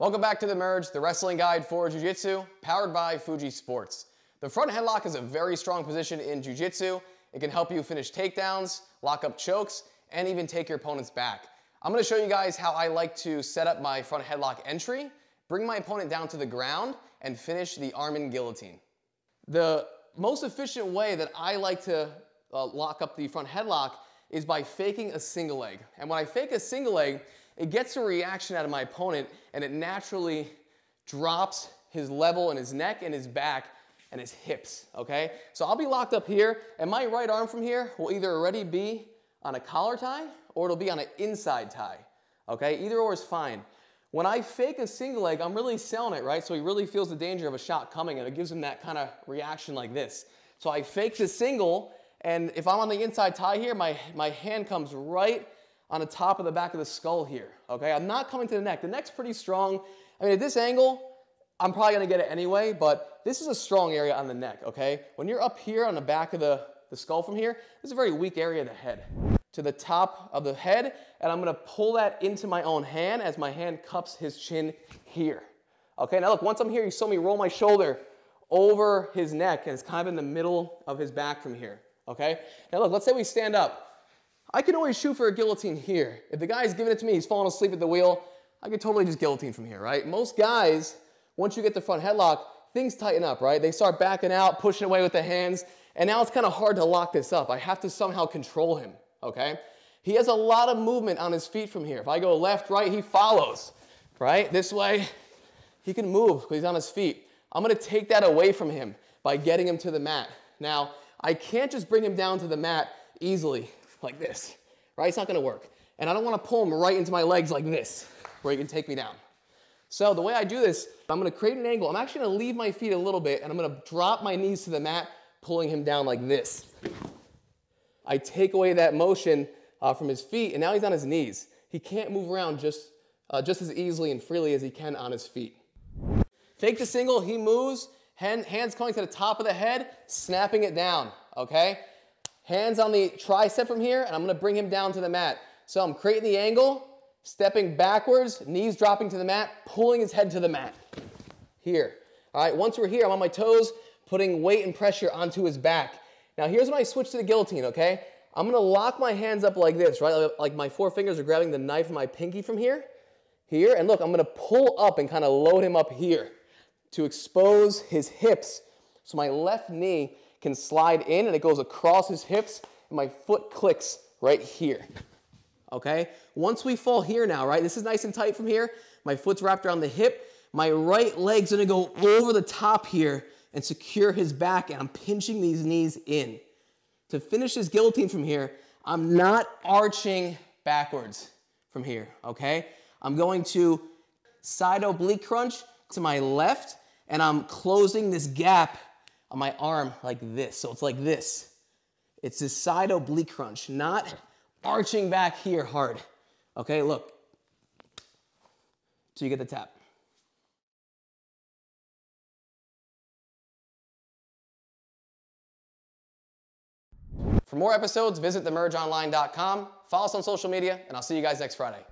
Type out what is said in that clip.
Welcome back to The Merge, the wrestling guide for Jiu-Jitsu, powered by Fuji Sports. The front headlock is a very strong position in Jiu-Jitsu. It can help you finish takedowns, lock up chokes, and even take your opponent's back. I'm gonna show you guys how I like to set up my front headlock entry, bring my opponent down to the ground, and finish the arm in guillotine. The most efficient way that I like to uh, lock up the front headlock is by faking a single leg. And when I fake a single leg, it gets a reaction out of my opponent and it naturally drops his level in his neck and his back and his hips, okay? So I'll be locked up here and my right arm from here will either already be on a collar tie or it'll be on an inside tie, okay? Either or is fine. When I fake a single leg, I'm really selling it, right? So he really feels the danger of a shot coming and it gives him that kind of reaction like this. So I fake the single and if I'm on the inside tie here, my, my hand comes right on the top of the back of the skull here, okay? I'm not coming to the neck. The neck's pretty strong. I mean, at this angle, I'm probably gonna get it anyway, but this is a strong area on the neck, okay? When you're up here on the back of the, the skull from here, this is a very weak area of the head. To the top of the head, and I'm gonna pull that into my own hand as my hand cups his chin here. Okay, now look, once I'm here, you saw me roll my shoulder over his neck, and it's kind of in the middle of his back from here okay? Now look, let's say we stand up. I can always shoot for a guillotine here. If the guy's giving it to me, he's falling asleep at the wheel, I could totally just guillotine from here, right? Most guys, once you get the front headlock, things tighten up, right? They start backing out, pushing away with the hands, and now it's kind of hard to lock this up. I have to somehow control him, okay? He has a lot of movement on his feet from here. If I go left, right, he follows, right? This way, he can move because he's on his feet. I'm gonna take that away from him by getting him to the mat. Now, I can't just bring him down to the mat easily like this, right? It's not gonna work. And I don't wanna pull him right into my legs like this, where he can take me down. So the way I do this, I'm gonna create an angle. I'm actually gonna leave my feet a little bit and I'm gonna drop my knees to the mat, pulling him down like this. I take away that motion uh, from his feet and now he's on his knees. He can't move around just, uh, just as easily and freely as he can on his feet. Fake the single, he moves, Hand, hands coming to the top of the head, snapping it down, okay? Hands on the tricep from here, and I'm gonna bring him down to the mat. So I'm creating the angle, stepping backwards, knees dropping to the mat, pulling his head to the mat. Here. All right, once we're here, I'm on my toes, putting weight and pressure onto his back. Now here's when I switch to the guillotine, okay? I'm gonna lock my hands up like this, right? Like my four fingers are grabbing the knife and my pinky from here. Here, and look, I'm gonna pull up and kind of load him up here to expose his hips so my left knee can slide in and it goes across his hips and my foot clicks right here. Okay? Once we fall here now, right? This is nice and tight from here. My foot's wrapped around the hip. My right leg's gonna go over the top here and secure his back and I'm pinching these knees in. To finish this guillotine from here, I'm not arching backwards from here, okay? I'm going to side oblique crunch to my left and I'm closing this gap on my arm like this. So it's like this. It's this side oblique crunch, not arching back here hard. Okay, look. So you get the tap. For more episodes, visit themergeonline.com, follow us on social media, and I'll see you guys next Friday.